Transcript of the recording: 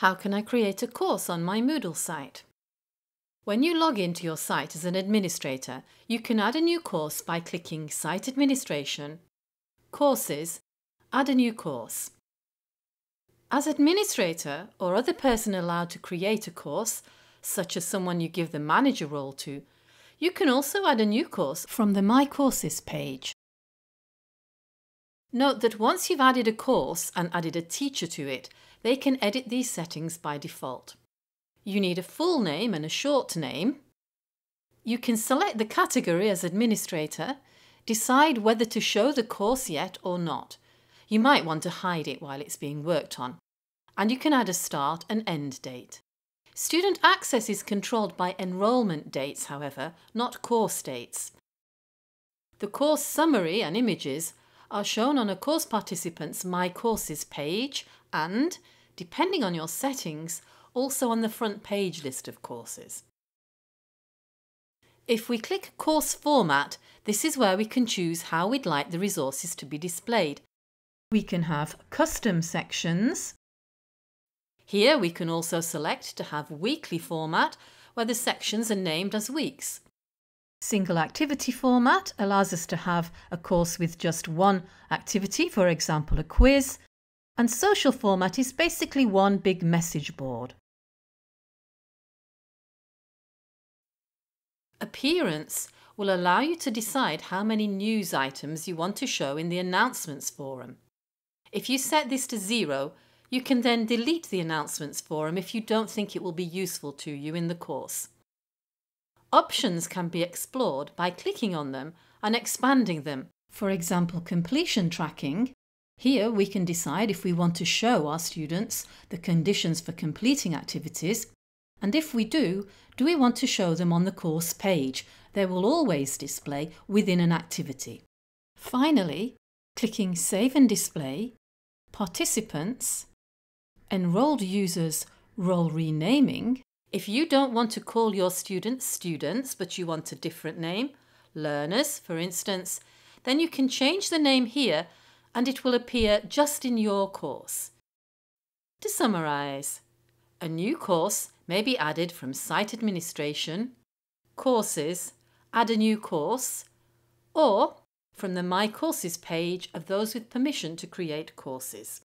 How can I create a course on my Moodle site? When you log into your site as an administrator, you can add a new course by clicking Site Administration, Courses, Add a new course. As administrator or other person allowed to create a course, such as someone you give the manager role to, you can also add a new course from the My Courses page. Note that once you've added a course and added a teacher to it, they can edit these settings by default. You need a full name and a short name. You can select the category as administrator, decide whether to show the course yet or not. You might want to hide it while it's being worked on. And you can add a start and end date. Student access is controlled by enrolment dates, however, not course dates. The course summary and images are shown on a course participant's My Courses page and, depending on your settings, also on the front page list of courses. If we click Course Format, this is where we can choose how we'd like the resources to be displayed. We can have custom sections. Here we can also select to have weekly format, where the sections are named as weeks. Single activity format allows us to have a course with just one activity, for example a quiz, and social format is basically one big message board. Appearance will allow you to decide how many news items you want to show in the announcements forum. If you set this to zero, you can then delete the announcements forum if you don't think it will be useful to you in the course. Options can be explored by clicking on them and expanding them. For example, completion tracking. Here we can decide if we want to show our students the conditions for completing activities and if we do, do we want to show them on the course page? They will always display within an activity. Finally, clicking Save and Display, Participants, Enrolled Users Role Renaming if you don't want to call your students students, but you want a different name, learners, for instance, then you can change the name here and it will appear just in your course. To summarise, a new course may be added from Site Administration, Courses, Add a new course, or from the My Courses page of those with permission to create courses.